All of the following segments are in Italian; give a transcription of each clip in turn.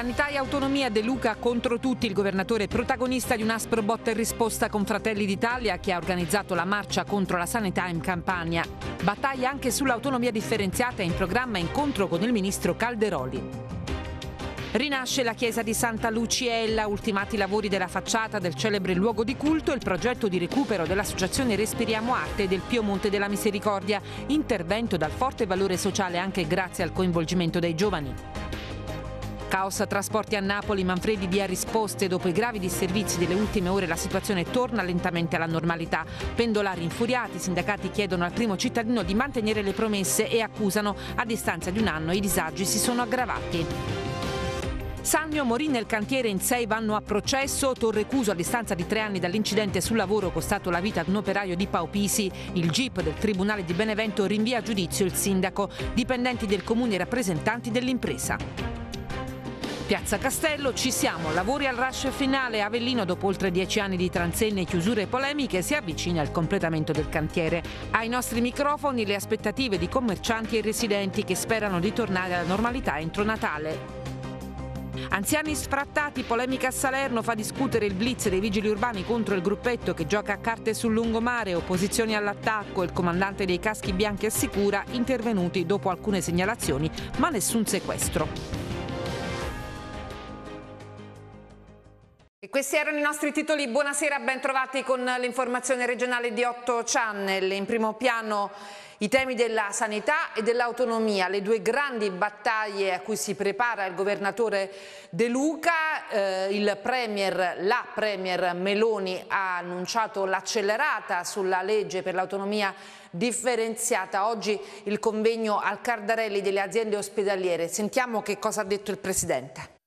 Sanità e autonomia De Luca contro tutti, il governatore protagonista di un aspro botta e risposta con Fratelli d'Italia che ha organizzato la marcia contro la sanità in Campania. Battaglia anche sull'autonomia differenziata in programma incontro con il ministro Calderoli. Rinasce la chiesa di Santa Luciella, ultimati i lavori della facciata del celebre luogo di culto e il progetto di recupero dell'associazione Respiriamo Arte del Piemonte della Misericordia, intervento dal forte valore sociale anche grazie al coinvolgimento dei giovani. Caos trasporti a Napoli, Manfredi dia risposte. Dopo i gravi disservizi delle ultime ore la situazione torna lentamente alla normalità. Pendolari infuriati, i sindacati chiedono al primo cittadino di mantenere le promesse e accusano a distanza di un anno i disagi si sono aggravati. Sannio morì nel cantiere in sei vanno a processo, Torrecuso a distanza di tre anni dall'incidente sul lavoro costato la vita ad un operaio di Paupisi, il GIP del Tribunale di Benevento rinvia a giudizio il sindaco, dipendenti del comune e rappresentanti dell'impresa. Piazza Castello, ci siamo, lavori al rush finale, Avellino dopo oltre dieci anni di transenne, chiusure e polemiche si avvicina al completamento del cantiere. Ai nostri microfoni le aspettative di commercianti e residenti che sperano di tornare alla normalità entro Natale. Anziani sfrattati, polemica a Salerno fa discutere il blitz dei vigili urbani contro il gruppetto che gioca a carte sul lungomare, opposizioni all'attacco, il comandante dei caschi bianchi assicura intervenuti dopo alcune segnalazioni ma nessun sequestro. Questi erano i nostri titoli. Buonasera, ben trovati con l'informazione regionale di 8 Channel. In primo piano i temi della sanità e dell'autonomia, le due grandi battaglie a cui si prepara il governatore De Luca. Eh, il premier, la premier Meloni ha annunciato l'accelerata sulla legge per l'autonomia differenziata. Oggi il convegno al Cardarelli delle aziende ospedaliere. Sentiamo che cosa ha detto il Presidente.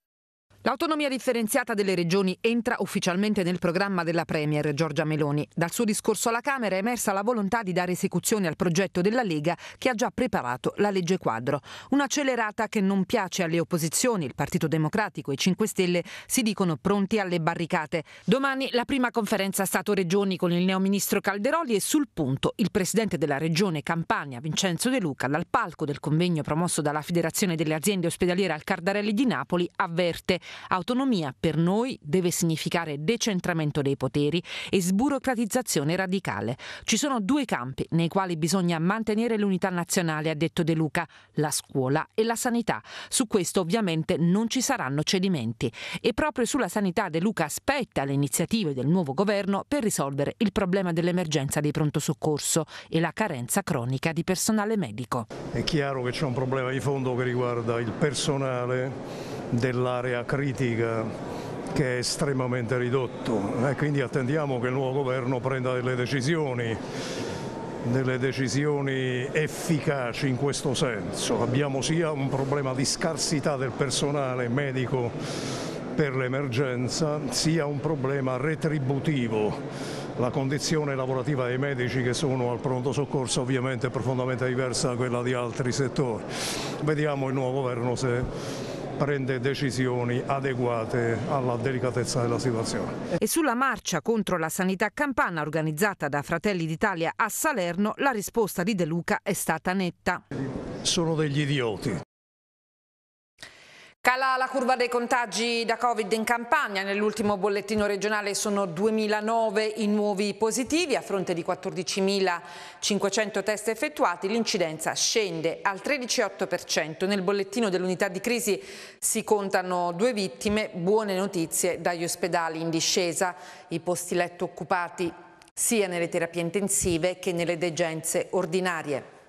L'autonomia differenziata delle regioni entra ufficialmente nel programma della Premier Giorgia Meloni. Dal suo discorso alla Camera è emersa la volontà di dare esecuzione al progetto della Lega che ha già preparato la legge quadro. Un'accelerata che non piace alle opposizioni, il Partito Democratico e i 5 Stelle si dicono pronti alle barricate. Domani la prima conferenza Stato-Regioni con il neoministro Calderoli e sul punto il presidente della regione Campania, Vincenzo De Luca, dal palco del convegno promosso dalla Federazione delle aziende ospedaliere al Cardarelli di Napoli, avverte Autonomia per noi deve significare decentramento dei poteri e sburocratizzazione radicale. Ci sono due campi nei quali bisogna mantenere l'unità nazionale, ha detto De Luca, la scuola e la sanità. Su questo ovviamente non ci saranno cedimenti. E proprio sulla sanità De Luca aspetta le iniziative del nuovo governo per risolvere il problema dell'emergenza dei pronto soccorso e la carenza cronica di personale medico. È chiaro che c'è un problema di fondo che riguarda il personale dell'area critica che è estremamente ridotto e quindi attendiamo che il nuovo governo prenda delle decisioni delle decisioni efficaci in questo senso. Abbiamo sia un problema di scarsità del personale medico per l'emergenza, sia un problema retributivo. La condizione lavorativa dei medici che sono al pronto soccorso ovviamente è profondamente diversa da quella di altri settori. Vediamo il nuovo governo se prende decisioni adeguate alla delicatezza della situazione. E sulla marcia contro la sanità campana organizzata da Fratelli d'Italia a Salerno la risposta di De Luca è stata netta. Sono degli idioti. Cala la curva dei contagi da Covid in Campania, nell'ultimo bollettino regionale sono 2.009 i nuovi positivi a fronte di 14.500 test effettuati, l'incidenza scende al 13,8%, nel bollettino dell'unità di crisi si contano due vittime, buone notizie dagli ospedali in discesa, i posti letto occupati sia nelle terapie intensive che nelle degenze ordinarie.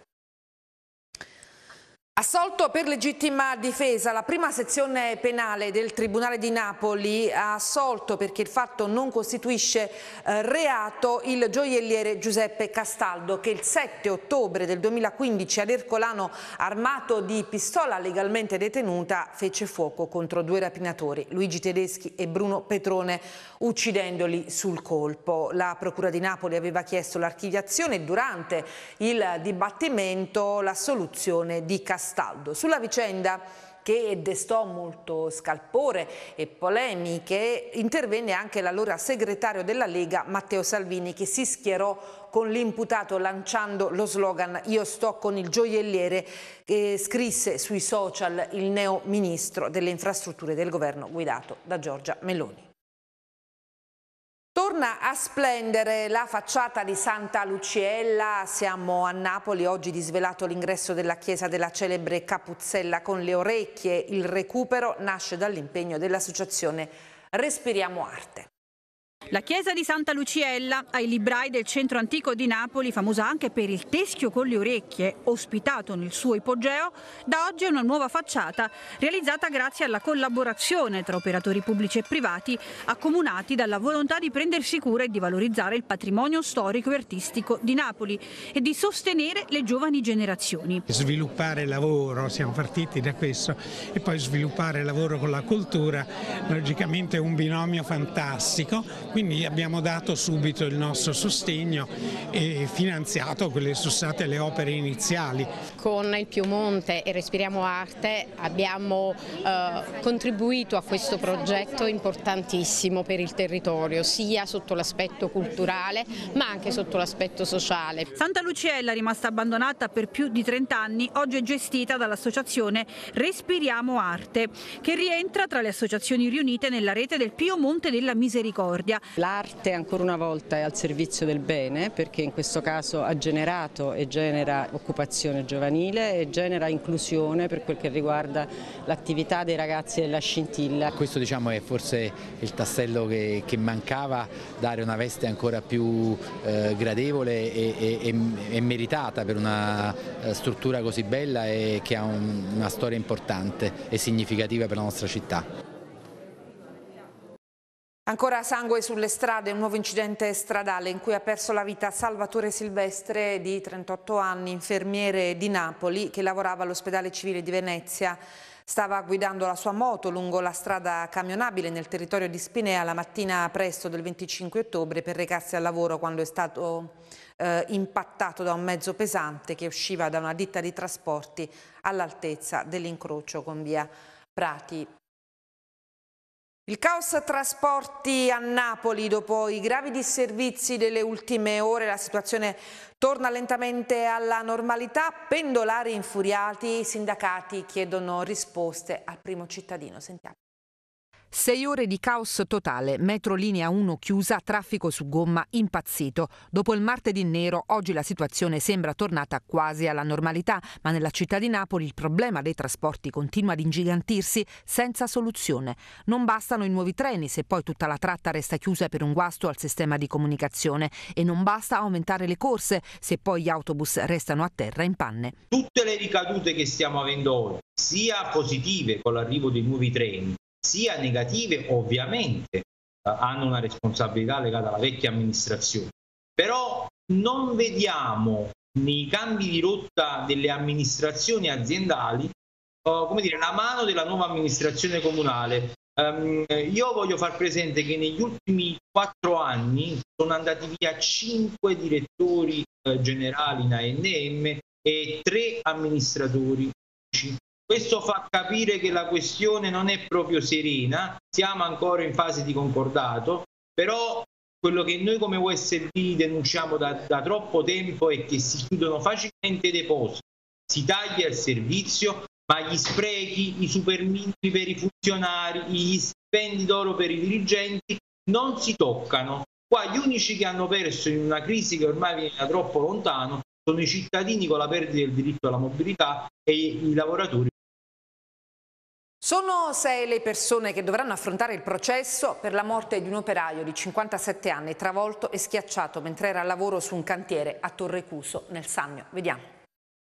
Assolto per legittima difesa, la prima sezione penale del Tribunale di Napoli ha assolto perché il fatto non costituisce eh, reato il gioielliere Giuseppe Castaldo che il 7 ottobre del 2015 ad Ercolano armato di pistola legalmente detenuta fece fuoco contro due rapinatori, Luigi Tedeschi e Bruno Petrone, uccidendoli sul colpo. La Procura di Napoli aveva chiesto l'archiviazione durante il dibattimento la soluzione di Castaldo Castaldo. Sulla vicenda che destò molto scalpore e polemiche, intervenne anche l'allora segretario della Lega Matteo Salvini che si schierò con l'imputato lanciando lo slogan Io sto con il gioielliere che scrisse sui social il neo ministro delle infrastrutture del governo guidato da Giorgia Meloni. Torna a splendere la facciata di Santa Luciella, siamo a Napoli, oggi disvelato l'ingresso della chiesa della celebre Capuzzella con le orecchie, il recupero nasce dall'impegno dell'associazione Respiriamo Arte. La chiesa di Santa Luciella, ai librai del centro antico di Napoli, famosa anche per il teschio con le orecchie, ospitato nel suo ipogeo, da oggi è una nuova facciata realizzata grazie alla collaborazione tra operatori pubblici e privati accomunati dalla volontà di prendersi cura e di valorizzare il patrimonio storico e artistico di Napoli e di sostenere le giovani generazioni. Sviluppare lavoro, siamo partiti da questo, e poi sviluppare lavoro con la cultura, logicamente è un binomio fantastico quindi abbiamo dato subito il nostro sostegno e finanziato quelle sono state le opere iniziali. Con il Piemonte e Respiriamo Arte abbiamo eh, contribuito a questo progetto importantissimo per il territorio, sia sotto l'aspetto culturale ma anche sotto l'aspetto sociale. Santa Luciella, rimasta abbandonata per più di 30 anni, oggi è gestita dall'associazione Respiriamo Arte, che rientra tra le associazioni riunite nella rete del Piemonte della Misericordia. L'arte ancora una volta è al servizio del bene perché in questo caso ha generato e genera occupazione giovanile e genera inclusione per quel che riguarda l'attività dei ragazzi della scintilla. Questo diciamo, è forse il tassello che, che, mancava, dare una veste ancora più eh, gradevole e, e, e, meritata per una eh, struttura così bella e che ha un, una storia importante e significativa per la nostra città. Ancora sangue sulle strade, un nuovo incidente stradale in cui ha perso la vita Salvatore Silvestre di 38 anni, infermiere di Napoli che lavorava all'ospedale civile di Venezia. Stava guidando la sua moto lungo la strada camionabile nel territorio di Spinea la mattina presto del 25 ottobre per recarsi al lavoro quando è stato eh, impattato da un mezzo pesante che usciva da una ditta di trasporti all'altezza dell'incrocio con via Prati il caos trasporti a Napoli dopo i gravi disservizi delle ultime ore, la situazione torna lentamente alla normalità, pendolari infuriati, i sindacati chiedono risposte al primo cittadino. Sentiamo. Sei ore di caos totale, metro linea 1 chiusa, traffico su gomma impazzito. Dopo il martedì nero, oggi la situazione sembra tornata quasi alla normalità, ma nella città di Napoli il problema dei trasporti continua ad ingigantirsi senza soluzione. Non bastano i nuovi treni se poi tutta la tratta resta chiusa per un guasto al sistema di comunicazione e non basta aumentare le corse se poi gli autobus restano a terra in panne. Tutte le ricadute che stiamo avendo oggi, sia positive con l'arrivo dei nuovi treni, sia negative ovviamente eh, hanno una responsabilità legata alla vecchia amministrazione, però non vediamo nei cambi di rotta delle amministrazioni aziendali uh, come dire, la mano della nuova amministrazione comunale. Um, io voglio far presente che negli ultimi quattro anni sono andati via cinque direttori uh, generali in ANM e tre amministratori questo fa capire che la questione non è proprio serena, siamo ancora in fase di concordato, però quello che noi come USB denunciamo da, da troppo tempo è che si chiudono facilmente i depositi, si taglia il servizio, ma gli sprechi, i superminimi per i funzionari, gli stipendi d'oro per i dirigenti non si toccano. Qua gli unici che hanno perso in una crisi che ormai viene da troppo lontano sono i cittadini con la perdita del diritto alla mobilità e i lavoratori sono sei le persone che dovranno affrontare il processo per la morte di un operaio di 57 anni travolto e schiacciato mentre era a lavoro su un cantiere a Torrecuso nel Sannio. Vediamo.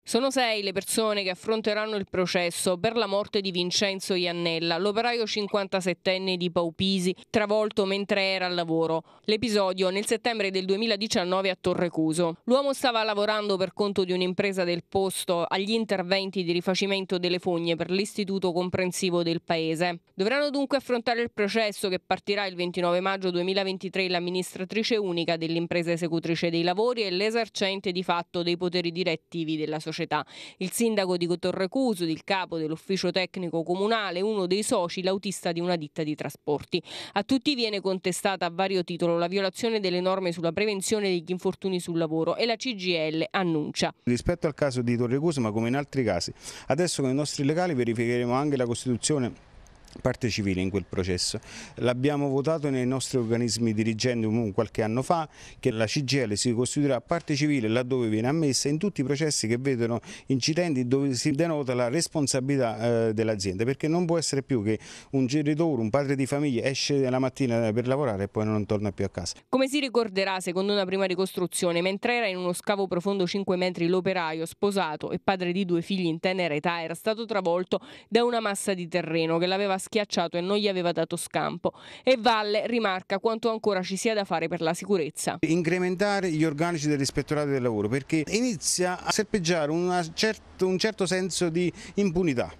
Sono sei le persone che affronteranno il processo per la morte di Vincenzo Iannella, l'operaio 57enne di Paupisi, travolto mentre era al lavoro. L'episodio nel settembre del 2019 a Torrecuso. L'uomo stava lavorando per conto di un'impresa del posto agli interventi di rifacimento delle fogne per l'istituto comprensivo del paese. Dovranno dunque affrontare il processo che partirà il 29 maggio 2023 l'amministratrice unica dell'impresa esecutrice dei lavori e l'esercente di fatto dei poteri direttivi della società società. Il sindaco di Torrecuso, il capo dell'ufficio tecnico comunale, uno dei soci, l'autista di una ditta di trasporti. A tutti viene contestata a vario titolo la violazione delle norme sulla prevenzione degli infortuni sul lavoro e la CGL annuncia. Rispetto al caso di Torrecuso, ma come in altri casi, adesso con i nostri legali verificheremo anche la Costituzione parte civile in quel processo. L'abbiamo votato nei nostri organismi dirigenti qualche anno fa che la CGL si costituirà parte civile laddove viene ammessa in tutti i processi che vedono incidenti dove si denota la responsabilità eh, dell'azienda perché non può essere più che un genitore, un padre di famiglia esce la mattina per lavorare e poi non torna più a casa. Come si ricorderà secondo una prima ricostruzione, mentre era in uno scavo profondo 5 metri l'operaio sposato e padre di due figli in tenera età era stato travolto da una massa di terreno che l'aveva schiacciato e non gli aveva dato scampo. E Valle rimarca quanto ancora ci sia da fare per la sicurezza. Incrementare gli organici dell'ispettorato del lavoro perché inizia a serpeggiare certo, un certo senso di impunità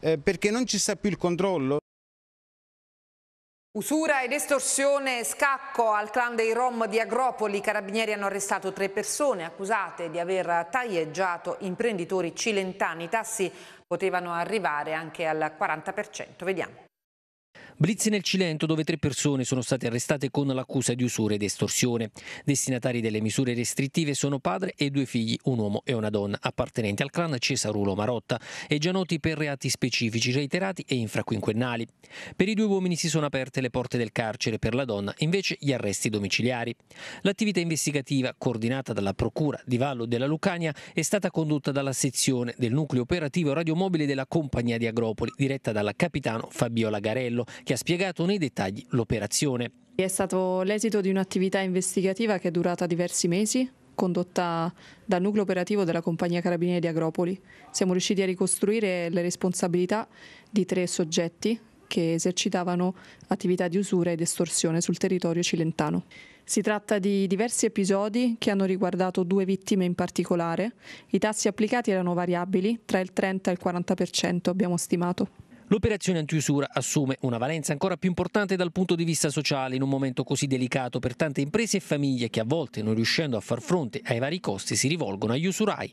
eh, perché non ci sta più il controllo. Usura ed estorsione, scacco al clan dei Rom di Agropoli. I carabinieri hanno arrestato tre persone accusate di aver taglieggiato imprenditori cilentani. I tassi potevano arrivare anche al 40%. Vediamo. Blitz nel Cilento dove tre persone sono state arrestate con l'accusa di usura ed estorsione. Destinatari delle misure restrittive sono padre e due figli, un uomo e una donna, appartenenti al clan Cesarulo Marotta e già noti per reati specifici, reiterati e infraquinquennali. Per i due uomini si sono aperte le porte del carcere, per la donna invece gli arresti domiciliari. L'attività investigativa, coordinata dalla Procura di Vallo della Lucania, è stata condotta dalla sezione del nucleo operativo radiomobile della Compagnia di Agropoli, diretta dal capitano Fabio Lagarello, che ha spiegato nei dettagli l'operazione. È stato l'esito di un'attività investigativa che è durata diversi mesi, condotta dal nucleo operativo della compagnia Carabinieri di Agropoli. Siamo riusciti a ricostruire le responsabilità di tre soggetti che esercitavano attività di usura ed estorsione sul territorio cilentano. Si tratta di diversi episodi che hanno riguardato due vittime in particolare. I tassi applicati erano variabili, tra il 30 e il 40% abbiamo stimato. L'operazione antiusura assume una valenza ancora più importante dal punto di vista sociale in un momento così delicato per tante imprese e famiglie che a volte, non riuscendo a far fronte ai vari costi, si rivolgono agli usurai.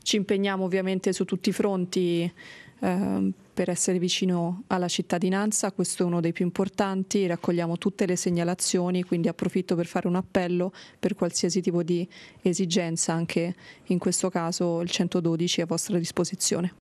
Ci impegniamo ovviamente su tutti i fronti eh, per essere vicino alla cittadinanza, questo è uno dei più importanti, raccogliamo tutte le segnalazioni, quindi approfitto per fare un appello per qualsiasi tipo di esigenza, anche in questo caso il 112 è a vostra disposizione.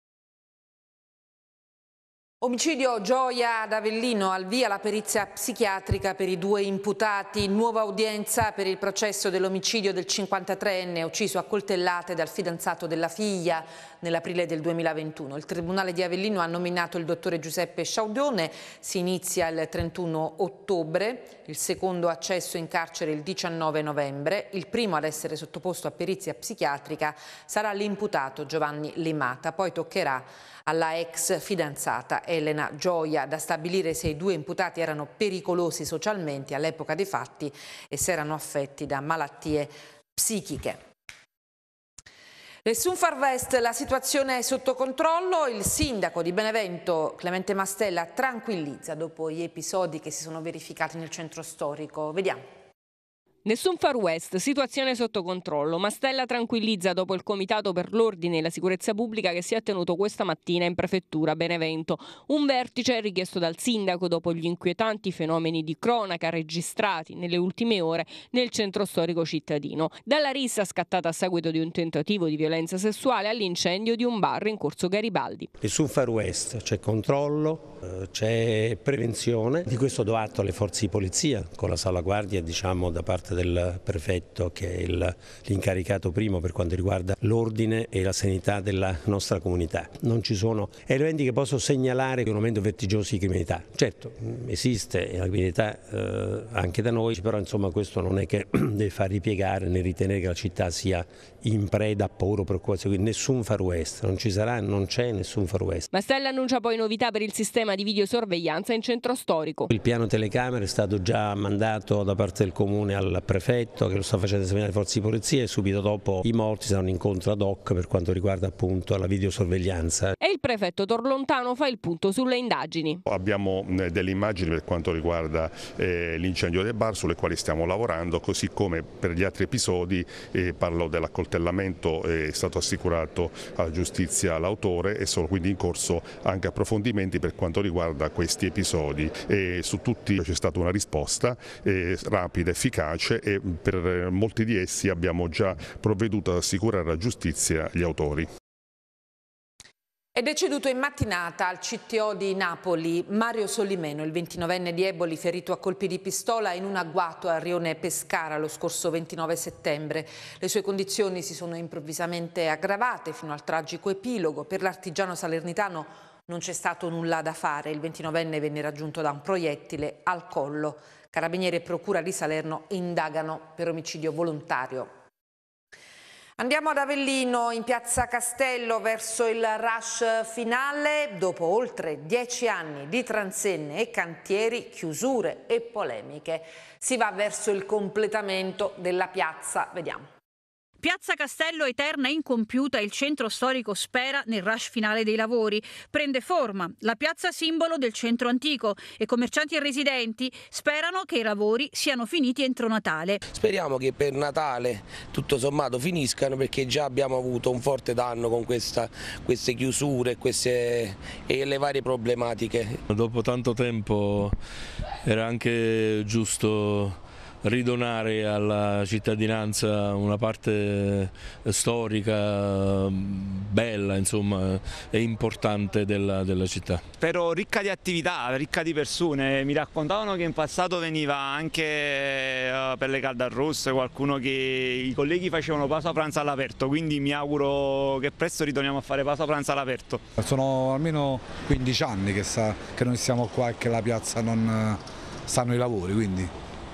Omicidio Gioia ad Avellino, al via la perizia psichiatrica per i due imputati, nuova udienza per il processo dell'omicidio del 53enne ucciso a coltellate dal fidanzato della figlia nell'aprile del 2021. Il Tribunale di Avellino ha nominato il dottore Giuseppe Sciaudone, si inizia il 31 ottobre, il secondo accesso in carcere il 19 novembre, il primo ad essere sottoposto a perizia psichiatrica sarà l'imputato Giovanni Limata, poi toccherà alla ex fidanzata Elena Gioia da stabilire se i due imputati erano pericolosi socialmente all'epoca dei fatti e se erano affetti da malattie psichiche. Nessun Far West, la situazione è sotto controllo, il sindaco di Benevento Clemente Mastella tranquillizza dopo gli episodi che si sono verificati nel centro storico. Vediamo. Nessun Far West, situazione sotto controllo. Mastella tranquillizza dopo il Comitato per l'Ordine e la Sicurezza Pubblica che si è tenuto questa mattina in prefettura Benevento. Un vertice richiesto dal sindaco dopo gli inquietanti fenomeni di cronaca registrati nelle ultime ore nel centro storico cittadino. Dalla rissa scattata a seguito di un tentativo di violenza sessuale all'incendio di un bar in corso Garibaldi. Nessun Far West, c'è controllo, eh, c'è prevenzione. Di questo do atto alle forze di polizia con la salvaguardia diciamo, da parte del prefetto che è l'incaricato primo per quanto riguarda l'ordine e la sanità della nostra comunità. Non ci sono elementi che posso segnalare un momento vertiginoso di criminalità. Certo, esiste la criminalità eh, anche da noi, però insomma questo non è che deve far ripiegare né ritenere che la città sia in preda a paura o preoccupazione, quindi nessun far west, non ci sarà, non c'è nessun far west. Mastella annuncia poi novità per il sistema di videosorveglianza in centro storico. Il piano telecamere è stato già mandato da parte del comune al prefetto che lo sta facendo esaminare le forze di polizia e subito dopo i morti saranno un incontro ad hoc per quanto riguarda appunto la videosorveglianza. E il prefetto Torlontano fa il punto sulle indagini. Abbiamo delle immagini per quanto riguarda eh, l'incendio del bar sulle quali stiamo lavorando, così come per gli altri episodi eh, parlo dell'accoltellamento, eh, è stato assicurato alla giustizia l'autore e sono quindi in corso anche approfondimenti per quanto riguarda questi episodi. E su tutti c'è stata una risposta eh, rapida, efficace e per molti di essi abbiamo già provveduto ad assicurare alla giustizia gli autori. È deceduto in mattinata al CTO di Napoli Mario Solimeno, il 29enne di Eboli ferito a colpi di pistola in un agguato a Rione Pescara lo scorso 29 settembre. Le sue condizioni si sono improvvisamente aggravate fino al tragico epilogo. Per l'artigiano salernitano non c'è stato nulla da fare. Il 29enne venne raggiunto da un proiettile al collo. Carabinieri e Procura di Salerno indagano per omicidio volontario. Andiamo ad Avellino, in piazza Castello, verso il rush finale. Dopo oltre dieci anni di transenne e cantieri, chiusure e polemiche, si va verso il completamento della piazza. Vediamo. Piazza Castello eterna incompiuta il centro storico spera nel rush finale dei lavori. Prende forma la piazza simbolo del centro antico e commercianti e residenti sperano che i lavori siano finiti entro Natale. Speriamo che per Natale tutto sommato finiscano perché già abbiamo avuto un forte danno con questa, queste chiusure queste, e le varie problematiche. Dopo tanto tempo era anche giusto ridonare alla cittadinanza una parte storica bella insomma e importante della, della, città. Spero ricca di attività, ricca di persone, mi raccontavano che in passato veniva anche uh, per le calde rosse qualcuno che i colleghi facevano paso pranzo all'aperto, quindi mi auguro che presto ritorniamo a fare paso pranzo all'aperto. Sono almeno 15 anni che, sa, che noi siamo qua e che la piazza non stanno i lavori, quindi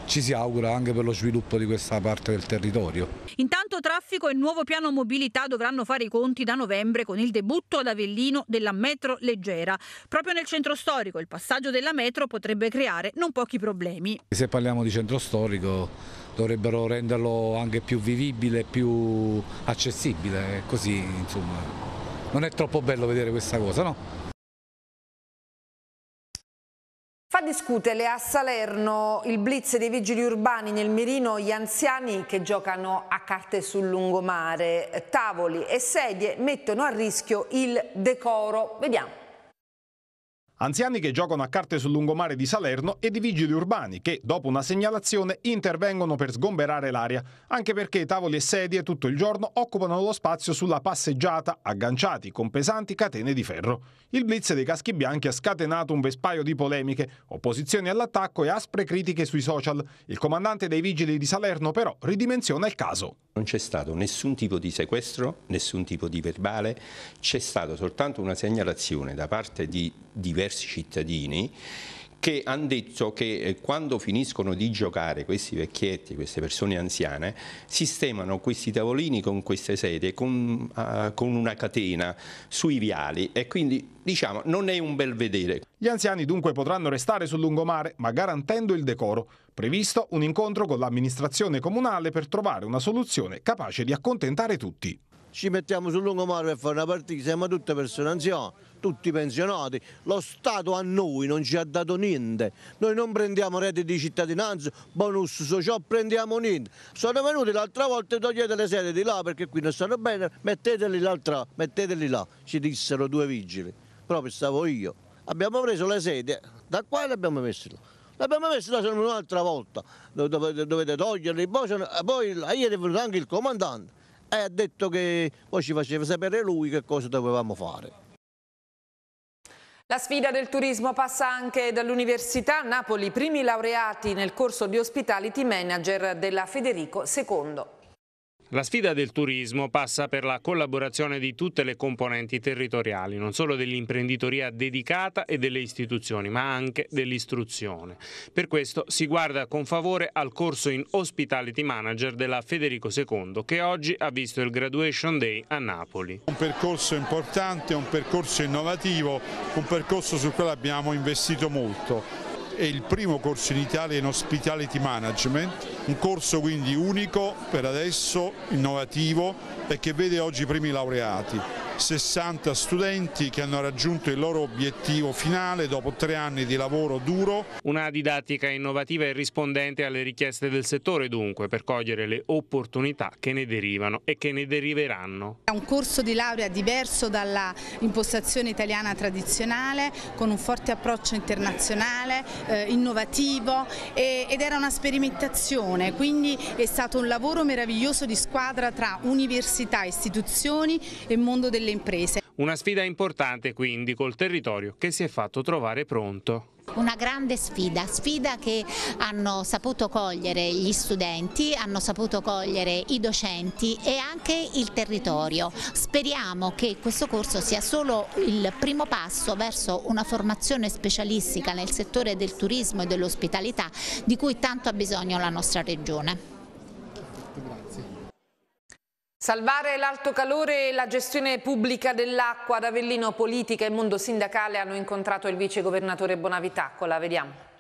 ci si augura anche per lo sviluppo di questa parte del territorio. Intanto traffico e nuovo piano mobilità dovranno fare i conti da novembre con il debutto ad Avellino della metro leggera. Proprio nel centro storico il passaggio della metro potrebbe creare non pochi problemi. Se parliamo di centro storico dovrebbero renderlo anche più vivibile, più accessibile, così insomma non è troppo bello vedere questa cosa, no? Fa discutere a Salerno il blitz dei vigili urbani nel mirino gli anziani che giocano a carte sul lungomare. Tavoli e sedie mettono a rischio il decoro. Vediamo. Anziani che giocano a carte sul lungomare di Salerno e di vigili urbani che, dopo una segnalazione, intervengono per sgomberare l'aria, anche perché tavoli e sedie tutto il giorno occupano lo spazio sulla passeggiata, agganciati con pesanti catene di ferro. Il blitz dei caschi bianchi ha scatenato un vespaio di polemiche, opposizioni all'attacco e aspre critiche sui social. Il comandante dei vigili di Salerno però ridimensiona il caso. Non c'è stato nessun tipo di sequestro, nessun tipo di verbale, c'è stata soltanto una segnalazione da parte di diversi cittadini che hanno detto che eh, quando finiscono di giocare questi vecchietti, queste persone anziane, sistemano questi tavolini con queste sedie, con, uh, con una catena sui viali e quindi diciamo non è un bel vedere. Gli anziani dunque potranno restare sul lungomare ma garantendo il decoro. Previsto un incontro con l'amministrazione comunale per trovare una soluzione capace di accontentare tutti. Ci mettiamo sul lungomare per fare una partita, siamo tutte persone anziane, tutti pensionati, lo Stato a noi non ci ha dato niente, noi non prendiamo rete di cittadinanza, bonus sociale, prendiamo niente. Sono venuti l'altra volta, togliete le sedie di là perché qui non stanno bene, metteteli l'altra, metteteli là, ci dissero due vigili, proprio stavo io. Abbiamo preso le sedie, da qua e le abbiamo messe là. L'abbiamo messo un'altra volta, dovete toglierli, poi, poi ieri è venuto anche il comandante e ha detto che poi ci faceva sapere lui che cosa dovevamo fare. La sfida del turismo passa anche dall'Università Napoli, primi laureati nel corso di Hospitality Manager della Federico II. La sfida del turismo passa per la collaborazione di tutte le componenti territoriali, non solo dell'imprenditoria dedicata e delle istituzioni, ma anche dell'istruzione. Per questo si guarda con favore al corso in Hospitality Manager della Federico II, che oggi ha visto il Graduation Day a Napoli. Un percorso importante, un percorso innovativo, un percorso sul quale abbiamo investito molto è il primo corso in Italia in Hospitality Management, un corso quindi unico per adesso, innovativo e che vede oggi i primi laureati. 60 studenti che hanno raggiunto il loro obiettivo finale dopo tre anni di lavoro duro. Una didattica innovativa e rispondente alle richieste del settore dunque per cogliere le opportunità che ne derivano e che ne deriveranno. È un corso di laurea diverso dalla impostazione italiana tradizionale con un forte approccio internazionale, eh, innovativo e, ed era una sperimentazione quindi è stato un lavoro meraviglioso di squadra tra università, istituzioni e mondo delle delle imprese. Una sfida importante quindi col territorio che si è fatto trovare pronto. Una grande sfida, sfida che hanno saputo cogliere gli studenti, hanno saputo cogliere i docenti e anche il territorio. Speriamo che questo corso sia solo il primo passo verso una formazione specialistica nel settore del turismo e dell'ospitalità di cui tanto ha bisogno la nostra regione. Salvare l'alto calore e la gestione pubblica dell'acqua ad Avellino, politica e mondo sindacale hanno incontrato il vice governatore Bonavitacola. Vediamo.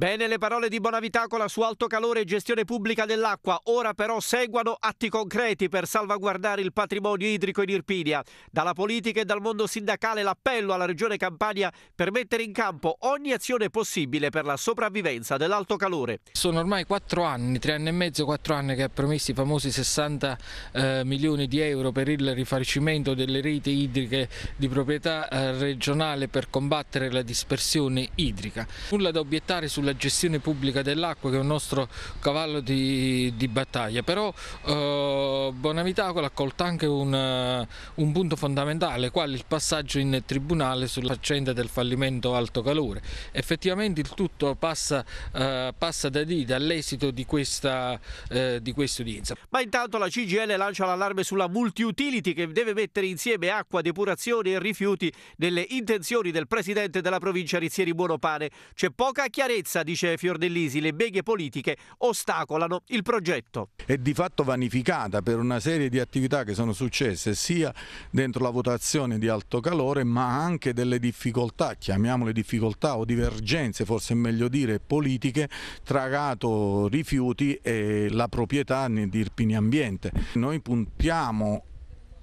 Bene le parole di Bonavitacola su alto calore e gestione pubblica dell'acqua, ora però seguono atti concreti per salvaguardare il patrimonio idrico in Irpinia. Dalla politica e dal mondo sindacale l'appello alla Regione Campania per mettere in campo ogni azione possibile per la sopravvivenza dell'alto calore. Sono ormai quattro anni, tre anni e mezzo, quattro anni che ha promesso i famosi 60 eh, milioni di euro per il rifacimento delle reti idriche di proprietà eh, regionale per combattere la dispersione idrica. Nulla da obiettare su sulla gestione pubblica dell'acqua che è un nostro cavallo di, di battaglia, però eh, Bonavitacola ha colto anche un, uh, un, punto fondamentale, quale il passaggio in tribunale sulla faccenda del fallimento alto calore. Effettivamente il tutto passa, uh, passa da lì, dall'esito di questa, uh, di questa udienza. Ma intanto la CGL lancia l'allarme sulla multi-utility che deve mettere insieme acqua, depurazione e rifiuti nelle intenzioni del presidente della provincia Rizzieri Buonopane. C'è poca chiarezza sicurezza, dice Fiordellisi, le beghe politiche ostacolano il progetto. È di fatto vanificata per una serie di attività che sono successe sia dentro la votazione di alto calore ma anche delle difficoltà, chiamiamole difficoltà o divergenze, forse è meglio dire politiche, tra Gato Rifiuti e la proprietà di Irpini Ambiente. Noi puntiamo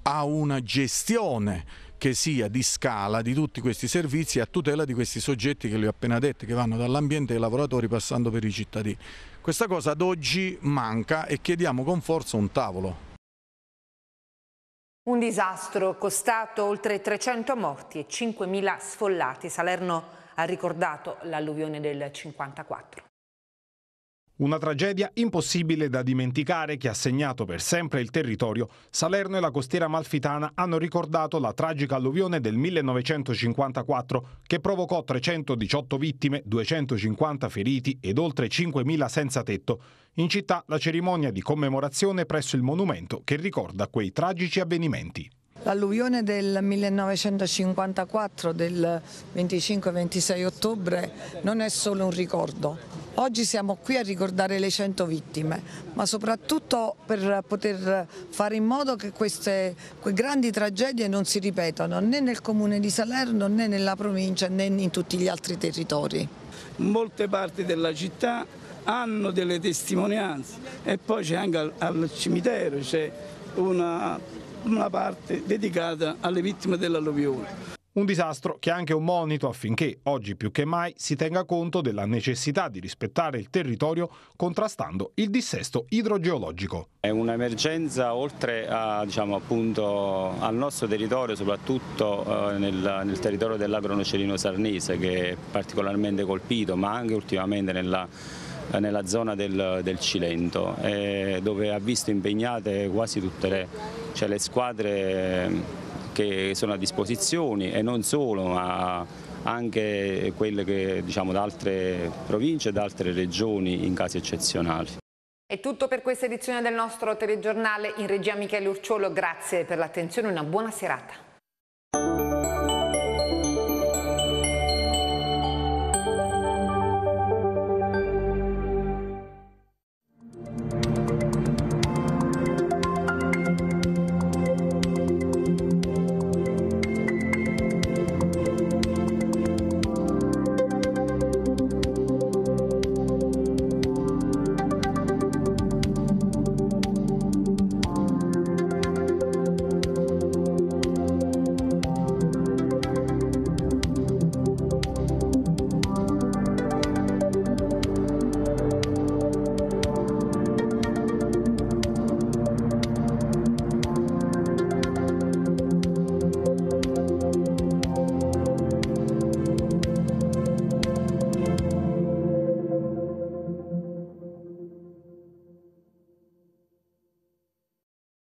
a una gestione che sia di scala di tutti questi servizi a tutela di questi soggetti che li ho appena detti, che vanno dall'ambiente ai lavoratori passando per i cittadini. Questa cosa ad oggi manca e chiediamo con forza un tavolo. Un disastro costato oltre 300 morti e 5.000 sfollati. Salerno ha ricordato l'alluvione del 54. Una tragedia impossibile da dimenticare che ha segnato per sempre il territorio. Salerno e la costiera malfitana hanno ricordato la tragica alluvione del 1954 che provocò 318 vittime, 250 feriti ed oltre 5.000 senza tetto. In città la cerimonia di commemorazione presso il monumento che ricorda quei tragici avvenimenti. L'alluvione del 1954 del 25-26 ottobre non è solo un ricordo, Oggi siamo qui a ricordare le 100 vittime, ma soprattutto per poter fare in modo che queste grandi tragedie non si ripetano né nel comune di Salerno né nella provincia né in tutti gli altri territori. Molte parti della città hanno delle testimonianze e poi c'è anche al, al cimitero, c'è una, una parte dedicata alle vittime dell'alluvione. Un disastro che è anche un monito affinché oggi più che mai si tenga conto della necessità di rispettare il territorio contrastando il dissesto idrogeologico. È un'emergenza oltre a, diciamo, appunto, al nostro territorio, soprattutto eh, nel, nel, territorio dell'agronocerino sarnese che è particolarmente colpito, ma anche ultimamente nella nella zona del, del Cilento, eh, dove ha visto impegnate quasi tutte le, cioè le squadre che sono a disposizione e non solo, ma anche quelle che diciamo da altre province e da altre regioni in casi eccezionali. È tutto per questa edizione del nostro telegiornale in regia Michele Urciolo, grazie per l'attenzione e una buona serata.